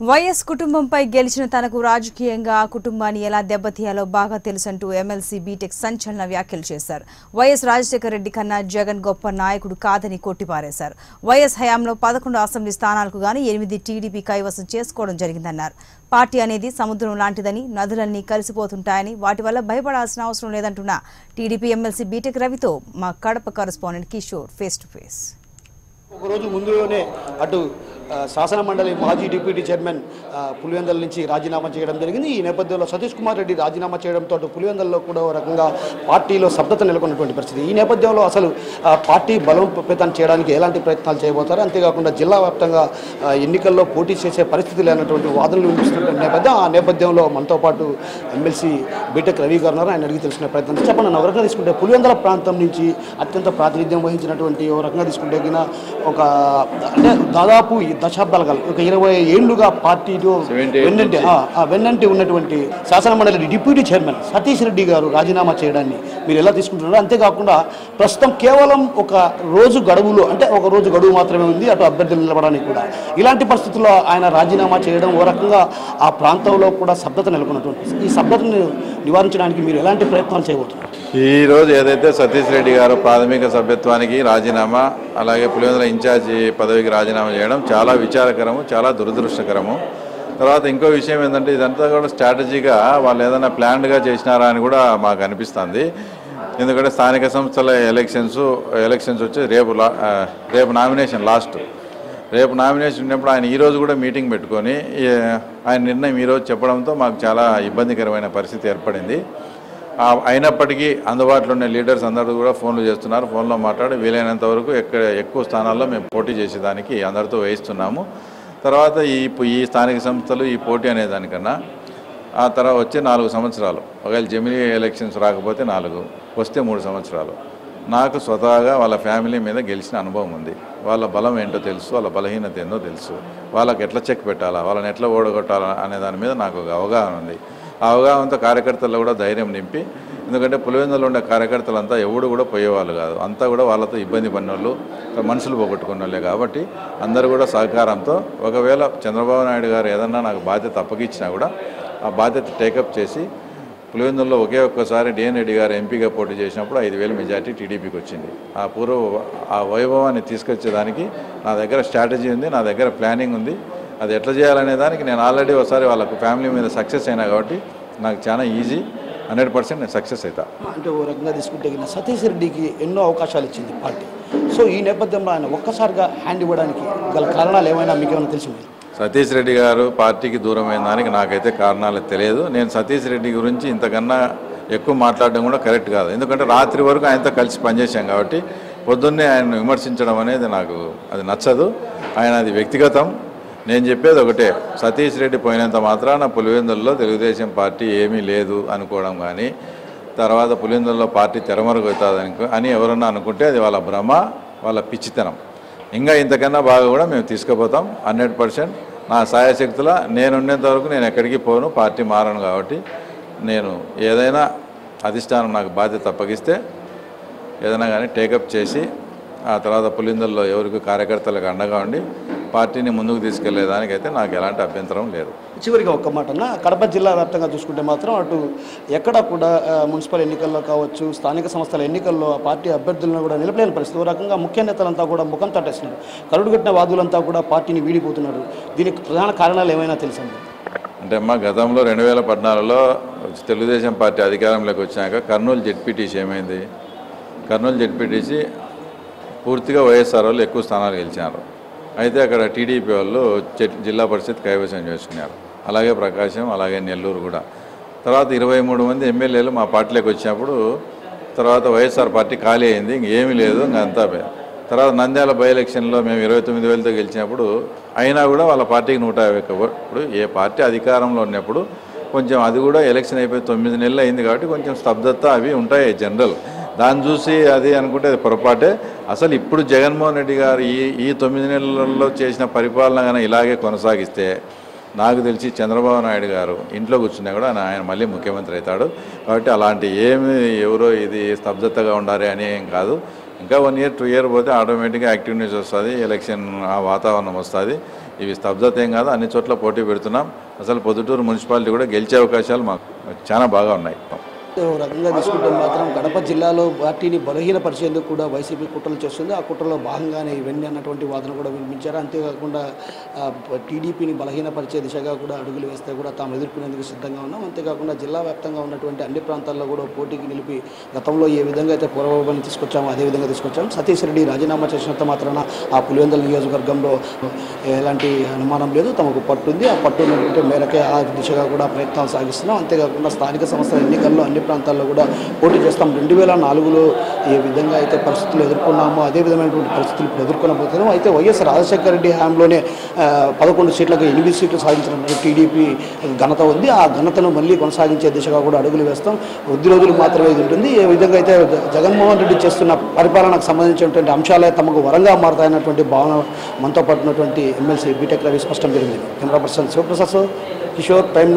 YS కుటుంబంపై గెలిచిన తనకు రాజకీయంగా ఆ కుటుంబాన్ని ఎలా దెబ్బతీయాలో బాగా తెలుసంటూ ఎమ్మెల్సీ బీటెక్ సంచలన వ్యాఖ్యలు చేశారు. వైఎస్ రాజశేఖర రెడ్డి కన్నా జగన్ గొప్ప నాయకుడు కాదని కొట్టిపారేశారు. వైఎస్ హయాంలో పదకొండు అసెంబ్లీ స్థానాలకు గాను ఎనిమిది టీడీపీ కైవసం చేసుకోవడం జరిగిందన్నారు. పార్టీ అనేది సముద్రం లాంటిదని నదులన్నీ కలిసిపోతుంటాయని వాటి వల్ల భయపడాల్సిన అవసరం లేదంటున్న టీడీపీ ఎమ్మెల్సీ బీటెక్ రవితో మా Kadapa correspondent Kishore face to face ఒకరోజు ముందులోనే అటు శాసన మండలి మాజీ డిప్యూటీ చైర్మన్ పులివెందల నుంచి రాజీనామా చేయడం జరిగింది. ఈ నేపథ్యంలో సతీష్ కుమార్ రెడ్డి రాజీనామా చేయడంతో పులివెందల్లో కూడా ఒక రకంగా పార్టీలో శబ్దత నెలకొన్నటువంటి పరిస్థితి. ఈ నేపథ్యంలో అసలు పార్టీ బలోపేతం చేయడానికి ఎలాంటి ప్రయత్నాలు చేయబోతారు? అంతేకాకుండా జిల్లా వ్యాప్తంగా ఎన్నికల్లో పోటీ చేసే పరిస్థితి లేనటువంటి వాదనలు వినిపిస్తున్న నేపథ్యం ఆ నేపథ్యంలో మనతో పాటు ఎమ్మెల్సీ బీటెక్ రవి గారు ఆయన అడిగి తెలిసిన ప్రయత్నం చెప్పండి ఒక తీసుకుంటే పులివెందల ప్రాంతం నుంచి అత్యంత ప్రాతినిధ్యం వహించినటువంటి ఒక రకంగా తీసుకుంటే ఒక అంటే దాదాపు ఈ దశాబ్దాల కాలం ఒక ఇరవై ఏళ్ళుగా పార్టీలో వెన్నంటి వెన్నంటి ఉన్నటువంటి శాసన మండలి డిప్యూటీ చైర్మన్ సతీష్ రెడ్డి గారు రాజీనామా చేయడాన్ని మీరు ఎలా తీసుకుంటున్నారు? అంతేకాకుండా ప్రస్తుతం కేవలం ఒక రోజు గడువులో అంటే ఒక రోజు గడువు మాత్రమే ఉంది అటు అభ్యర్థులు నిలబడడానికి కూడా. ఇలాంటి పరిస్థితుల్లో ఆయన రాజీనామా చేయడం ఓ రకంగా ఆ ప్రాంతంలో కూడా శబ్దత నెలకొన్నటువంటి ఈ శబ్దతను నివారించడానికి మీరు ఎలాంటి ప్రయత్నాలు చేయబోతున్నారు? ఈరోజు ఏదైతే సతీష్ రెడ్డి గారు ప్రాథమిక సభ్యత్వానికి రాజీనామా అలాగే పులివెందుల ఇన్ఛార్జి పదవికి రాజీనామా చేయడం చాలా విచారకరము చాలా దురదృష్టకరము. తర్వాత ఇంకో విషయం ఏంటంటే ఇదంతా కూడా స్ట్రాటజీగా వాళ్ళు ఏదైనా ప్లాన్డ్గా చేసినారా అని కూడా మాకు అనిపిస్తుంది. ఎందుకంటే స్థానిక సంస్థల ఎలక్షన్స్ ఎలక్షన్స్ వచ్చి రేపు లా- రేపు నామినేషన్ లాస్ట్. రేపు నామినేషన్ ఉన్నప్పుడు ఆయన ఈరోజు కూడా మీటింగ్ పెట్టుకొని ఆయన నిర్ణయం ఈరోజు చెప్పడంతో మాకు చాలా ఇబ్బందికరమైన పరిస్థితి ఏర్పడింది. అయినప్పటికీ అందుబాటులో ఉన్న లీడర్స్ అందరూ కూడా ఫోన్లు చేస్తున్నారు. ఫోన్లో మాట్లాడి వీలైనంత వరకు ఎక్కడ ఎక్కువ స్థానాల్లో మేము పోటీ చేసేదానికి అందరితో వేయిస్తున్నాము. తర్వాత ఈ ఈ స్థానిక సంస్థలు ఈ పోటీ అనే దానికన్నా ఆ తర్వాత వచ్చే నాలుగు సంవత్సరాలు. ఒకవేళ జమినీ ఎలక్షన్స్ రాకపోతే నాలుగు వస్తే మూడు సంవత్సరాలు. నాకు స్వతహాగా వాళ్ళ ఫ్యామిలీ మీద గెలిచిన అనుభవం ఉంది. వాళ్ళ బలం ఏంటో తెలుసు వాళ్ళ బలహీనత ఏంటో తెలుసు. వాళ్ళకి ఎట్లా చెక్ పెట్టాలా వాళ్ళని ఎట్లా ఓడగొట్టాలా అనే దాని మీద నాకు ఒక అవగాహన ఉంది. ఆ అవగాహనతో కార్యకర్తల్లో కూడా ధైర్యం నింపి ఎందుకంటే పులివెందులో ఉండే కార్యకర్తలంతా ఎవడు కూడా పోయేవాళ్ళు కాదు. అంతా కూడా వాళ్ళతో ఇబ్బంది పడిన వాళ్ళు మనుషులు పోగొట్టుకున్న వాళ్ళే కాబట్టి అందరూ కూడా సహకారంతో ఒకవేళ చంద్రబాబు నాయుడు గారు ఏదన్నా నాకు బాధ్యత అప్పగించినా కూడా ఆ బాధ్యత టేకప్ చేసి పులివెందుల్లో ఒకే ఒక్కసారి డిఎన్ రెడ్డి గారు ఎంపీగా పోటీ చేసినప్పుడు ఐదు వేల మెజార్టీ టీడీపీకి వచ్చింది. ఆ పూర్వ ఆ వైభవాన్ని తీసుకొచ్చేదానికి నా దగ్గర స్ట్రాటజీ ఉంది నా దగ్గర ప్లానింగ్ ఉంది. అది ఎట్లా చేయాలనే దానికి నేను ఆల్రెడీ ఒకసారి వాళ్ళకు ఫ్యామిలీ మీద సక్సెస్ అయినా కాబట్టి నాకు చాలా ఈజీ హండ్రెడ్ పర్సెంట్ నేను సక్సెస్ అవుతా అంటే ఓ రకంగా తీసుకుంటే సతీష్ రెడ్డికి ఎన్నో అవకాశాలు ఇచ్చింది పార్టీ. సో ఈ నేపథ్యంలో ఆయన ఒక్కసారిగా హ్యాండ్ ఇవ్వడానికి గల కారణాలు ఏమైనా మీకు ఏమైనా తెలిసింది సతీష్ రెడ్డి గారు పార్టీకి దూరమైన దానికి నాకైతే కారణాలు తెలియదు. నేను సతీష్ రెడ్డి గురించి ఇంతకన్నా ఎక్కువ మాట్లాడడం కూడా కరెక్ట్ కాదు. ఎందుకంటే రాత్రి వరకు ఆయనతో కలిసి పనిచేశాం కాబట్టి పొద్దున్నే ఆయన విమర్శించడం అనేది నాకు అది నచ్చదు. ఆయన అది వ్యక్తిగతం. నేను చెప్పేది ఒకటే సతీష్ రెడ్డి పోయినంత మాత్రాన పులివెందుల్లో తెలుగుదేశం పార్టీ ఏమీ లేదు అనుకోవడం కానీ తర్వాత పులివెందుల్లో పార్టీ తెరమరుగుతుంది అని ఎవరన్నా అనుకుంటే అది వాళ్ళ భ్రమ వాళ్ళ పిచ్చితనం. ఇంకా ఇంతకన్నా బాగా కూడా మేము తీసుకుపోతాం హండ్రెడ్ పర్సెంట్. నా సాయశక్తుల నేను వరకు నేను ఎక్కడికి పోను పార్టీ మారను కాబట్టి నేను ఏదైనా అధిష్టానం నాకు బాధ్యత అప్పగిస్తే ఏదైనా కానీ టేకప్ చేసి ఆ తర్వాత పులిందల్లో ఎవరికి కార్యకర్తలకు అండగా ఉండి పార్టీని ముందుకు తీసుకెళ్ళేదానికైతే నాకు ఎలాంటి అభ్యంతరం లేదు. చివరిగా ఒక్క మాట అన్న కడప జిల్లా వ్యాప్తంగా చూసుకుంటే మాత్రం అటు ఎక్కడ కూడా మున్సిపల్ ఎన్నికల్లో కావచ్చు స్థానిక సంస్థల ఎన్నికల్లో ఆ పార్టీ అభ్యర్థులను కూడా నిలపలేని పరిస్థితి. ఓ రకంగా ముఖ్య నేతలంతా కూడా ముఖం తట్టేస్తున్నారు. కరుడుగట్టిన వాదులంతా కూడా పార్టీని వీడిపోతున్నారు. దీనికి ప్రధాన కారణాలు ఏమైనా తెలుసండి అంటే అమ్మ గతంలో రెండు వేల పద్నాలుగులో తెలుగుదేశం పార్టీ అధికారంలోకి వచ్చాక కర్నూలు జెడ్పీటీసీ ఏమైంది? కర్నూలు జెడ్పీటీసీ పూర్తిగా వైఎస్ఆర్ వాళ్ళు ఎక్కువ స్థానాలు గెలిచారు అయితే అక్కడ టీడీపీ వాళ్ళు జిల్లా పరిషత్ కైవసం చేసుకున్నారు. అలాగే ప్రకాశం అలాగే నెల్లూరు కూడా. తర్వాత ఇరవై మూడు మంది ఎమ్మెల్యేలు మా పార్టీలోకి వచ్చినప్పుడు తర్వాత వైఎస్ఆర్ పార్టీ ఖాళీ అయింది ఇంకేమీ లేదు ఇంకా అంతా తర్వాత నంద్యాల బై ఎలక్షన్లో మేము ఇరవై తొమ్మిది వేలతో గెలిచినప్పుడు అయినా కూడా వాళ్ళ పార్టీకి నూట యాభై ఇప్పుడు ఏ పార్టీ అధికారంలో ఉన్నప్పుడు కొంచెం అది కూడా ఎలక్షన్ అయిపోయి తొమ్మిది నెలలు అయింది కాబట్టి కొంచెం స్తబ్దత అవి ఉంటాయి జనరల్. దాన్ని చూసి అది అనుకుంటే అది పొరపాటే. అసలు ఇప్పుడు జగన్మోహన్ రెడ్డి గారు ఈ ఈ తొమ్మిది నెలల్లో చేసిన పరిపాలన కానీ ఇలాగే కొనసాగిస్తే నాకు తెలిసి చంద్రబాబు నాయుడు గారు ఇంట్లో కూర్చున్నా కూడా ఆయన- మళ్ళీ ముఖ్యమంత్రి అవుతాడు. కాబట్టి అలాంటి ఏమి ఎవరో ఇది స్తబ్దతగా ఉండాలి అని ఏం కాదు. ఇంకా వన్ ఇయర్ టూ ఇయర్ పోతే ఆటోమేటిక్గా యాక్టివ్నెస్ వస్తుంది ఎలక్షన్ ఆ వాతావరణం వస్తుంది. ఇవి స్తబ్దత ఏం కాదు అన్ని చోట్ల పోటీ పెడుతున్నాం. అసలు పొద్దుటూరు మున్సిపాలిటీ కూడా గెలిచే అవకాశాలు మాకు చాలా బాగా ఉన్నాయి. రకంగా తీసుకుంటే మాత్రం కడప జిల్లాలో పార్టీని బలహీనపరిచేందుకు కూడా వైసీపీ కుట్రలు చేస్తుంది. ఆ కుట్రలో భాగంగానే ఇవన్నీ అన్నటువంటి వాదన కూడా వినిపించారు. అంతేకాకుండా టీడీపీని బలహీనపరిచే దిశగా కూడా అడుగులు వేస్తే కూడా తాము ఎదుర్కొనేందుకు సిద్ధంగా ఉన్నాం. అంతేకాకుండా జిల్లా వ్యాప్తంగా ఉన్నటువంటి అన్ని ప్రాంతాల్లో కూడా పోటీకి నిలిపి గతంలో ఏ విధంగా అయితే పూర్వభావాన్ని తీసుకొచ్చామో అదే విధంగా తీసుకొచ్చాం. సతీష్ రెడ్డి రాజీనామా చేసినంత మాత్రాన ఆ పులివెందుల నియోజకవర్గంలో ఎలాంటి అనుమానం లేదు. తమకు పట్టుంది. ఆ పట్టు మేరకే ఆ దిశగా కూడా ప్రయత్నాలు సాగిస్తున్నాం. అంతేకాకుండా స్థానిక సంస్థల ఎన్నికల్లో అన్ని ప్రాంతాల్లో కూడా పోటీ చేస్తాం. రెండు వేల నాలుగులో ఏ విధంగా అయితే పరిస్థితులు ఎదుర్కొన్నామో అదే విధమైనటువంటి పరిస్థితులు ఇప్పుడు ఎదుర్కొనబోతున్నాం. అయితే వైఎస్ రాజశేఖర రెడ్డి హయాంలోనే పదకొండు సీట్లకు ఎనిమిది సీట్లు సాధించినటువంటి టీడీపీ ఘనత ఉంది. ఆ ఘనతను మళ్ళీ కొనసాగించే దిశగా కూడా అడుగులు వేస్తాం. కొద్ది రోజులు మాత్రమే ఇది ఉంటుంది. ఏ విధంగా అయితే జగన్మోహన్ రెడ్డి చేస్తున్న పరిపాలనకు సంబంధించినటువంటి అంశాలే తమకు వరంగా మారతాయన్నటువంటి భావన మనతో పడినటువంటి ఎమ్మెల్సీ బీటెక్ రవి స్పష్టం జరిగింది camera person Shivaprasad Kishore prime